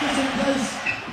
Just in case